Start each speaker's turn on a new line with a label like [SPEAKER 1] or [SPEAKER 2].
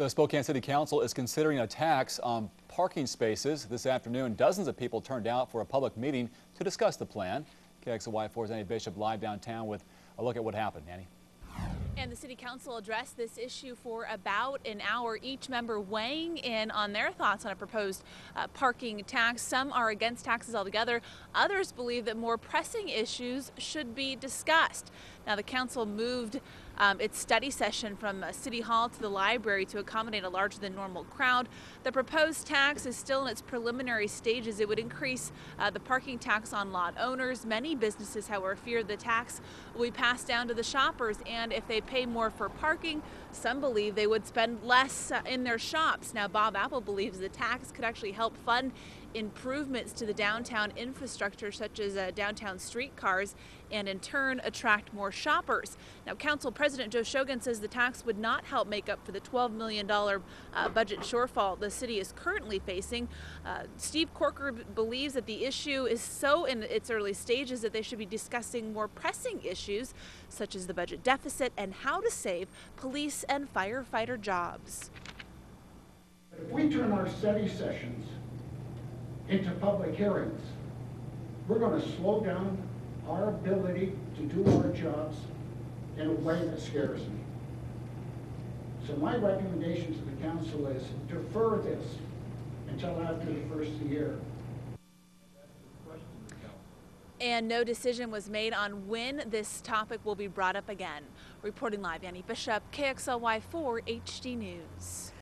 [SPEAKER 1] The Spokane City Council is considering a tax on parking spaces. This afternoon, dozens of people turned out for a public meeting to discuss the plan. KXLY4's Annie Bishop live downtown with a look at what happened. Annie.
[SPEAKER 2] And the City Council addressed this issue for about an hour, each member weighing in on their thoughts on a proposed uh, parking tax. Some are against taxes altogether. Others believe that more pressing issues should be discussed. Now, the council moved um, its study session from City Hall to the library to accommodate a larger than normal crowd. The proposed tax is still in its preliminary stages. It would increase uh, the parking tax on lot owners. Many businesses, however, fear the tax will be passed down to the shoppers, and if they pay more for parking, some believe they would spend less uh, in their shops. Now, Bob Apple believes the tax could actually help fund improvements to the downtown infrastructure, such as uh, downtown streetcars, and in turn attract more shoppers. Now, Council President Joe Shogan says the tax would not help make up for the $12 million uh, budget shortfall the city is currently facing. Uh, Steve Corker believes that the issue is so in its early stages that they should be discussing more pressing issues, such as the budget deficit and how to save police and firefighter jobs.
[SPEAKER 3] If we turn our study sessions into public hearings, we're going to slow down our ability to do our jobs in a way that scares me. So my recommendation to the council is defer this until after the first of the year.
[SPEAKER 2] And no decision was made on when this topic will be brought up again. Reporting live, Annie Bishop, KXLY 4 HD News.